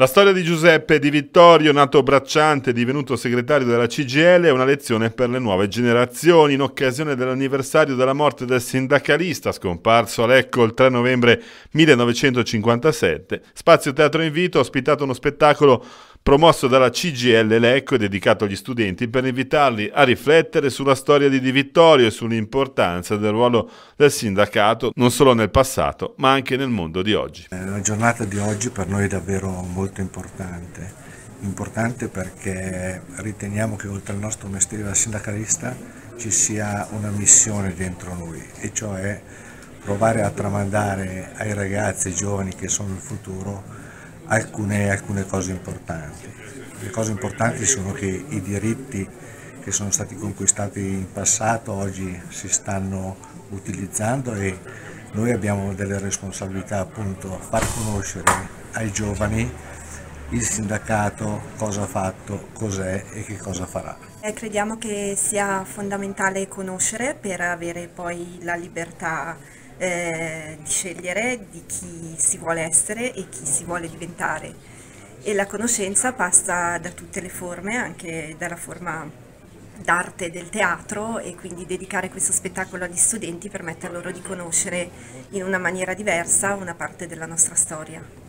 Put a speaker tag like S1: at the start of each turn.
S1: La storia di Giuseppe Di Vittorio, nato bracciante e divenuto segretario della CGL, è una lezione per le nuove generazioni in occasione dell'anniversario della morte del sindacalista scomparso a Lecco il 3 novembre 1957. Spazio Teatro Invito ha ospitato uno spettacolo promosso dalla CGL Lecco e dedicato agli studenti per invitarli a riflettere sulla storia di Di Vittorio e sull'importanza del ruolo del sindacato non solo nel passato ma anche nel mondo di oggi.
S2: La giornata di oggi per noi è davvero molto importante, importante perché riteniamo che oltre al nostro mestiere da sindacalista ci sia una missione dentro noi e cioè provare a tramandare ai ragazzi, ai giovani che sono il futuro alcune, alcune cose importanti. Le cose importanti sono che i diritti che sono stati conquistati in passato oggi si stanno utilizzando e noi abbiamo delle responsabilità appunto a far conoscere ai giovani il sindacato cosa ha fatto, cos'è e che cosa farà.
S3: Eh, crediamo che sia fondamentale conoscere per avere poi la libertà eh, di scegliere di chi si vuole essere e chi si vuole diventare e la conoscenza passa da tutte le forme, anche dalla forma d'arte del teatro e quindi dedicare questo spettacolo agli studenti permette loro di conoscere in una maniera diversa una parte della nostra storia.